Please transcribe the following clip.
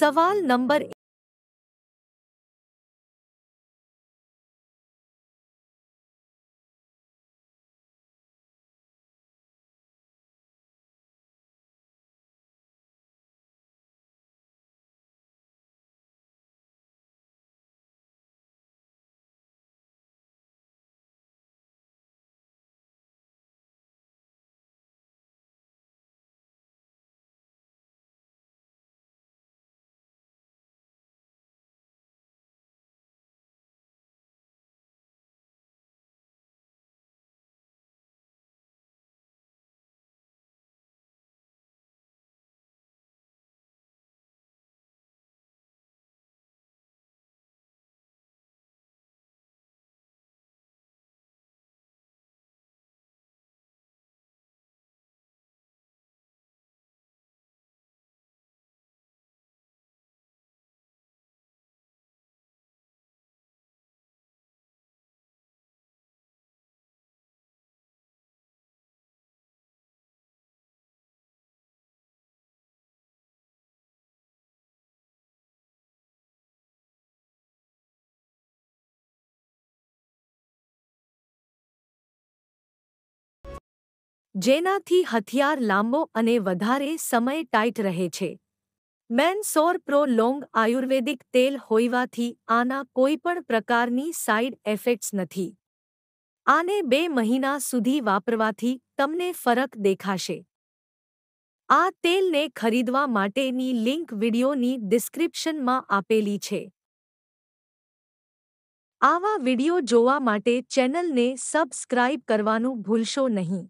सवाल नंबर જેનાથી હથિયાર લાંબો અને વધારે સમય ટાઈટ રહે છે. મેનસોર પ્રો લોંગ આયુર્વેદિક તેલ હોઈવાથી આના કોઈપણ પ્રકારની સાઇડ એફેક્ટ્સ નથી. આને બે મહિના સુધી વાપરવાથી તમને ફરક દેખાશે. આ તેલને ખરીદવા માટેની લિંક વિડિયોની ડિસ્ક્રિપ્શનમાં આપેલી છે. આવા વીડિયો જોવા માટે ચેનલને સબસ્ક્રાઇબ કરવાનું ભૂલશો નહીં.